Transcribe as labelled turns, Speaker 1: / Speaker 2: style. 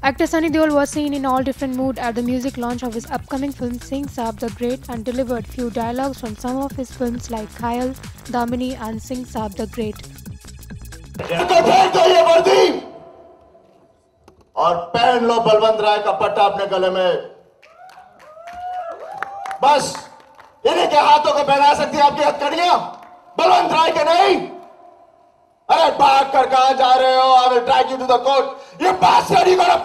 Speaker 1: Actor Sunny Deol was seen in all different mood at the music launch of his upcoming film Singh Saab the Great and delivered few dialogues from some of his films like Ghayal, Damini and Singh Saab the Great.
Speaker 2: और पहन लो बलवंत राय का पट्टा अपने गले में। बस इन्हीं के हाथों को पहना सकती है आपकी हथकड़ियां। बलवंत राय के नहीं। भाग कर कहा जा रहे हो? I will drag you to the court you bastard you gonna